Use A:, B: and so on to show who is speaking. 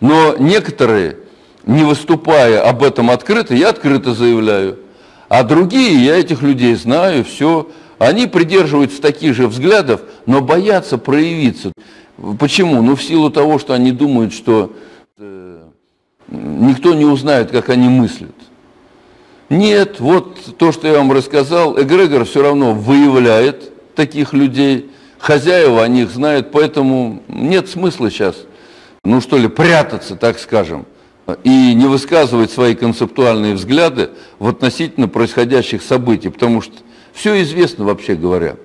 A: Но некоторые, не выступая об этом открыто, я открыто заявляю. А другие, я этих людей знаю, все, они придерживаются таких же взглядов, но боятся проявиться. Почему? Ну, в силу того, что они думают, что э, никто не узнает, как они мыслят. Нет, вот то, что я вам рассказал, эгрегор все равно выявляет таких людей, хозяева о них знают, поэтому нет смысла сейчас, ну что ли, прятаться, так скажем, и не высказывать свои концептуальные взгляды в относительно происходящих событий, потому что все известно, вообще говоря.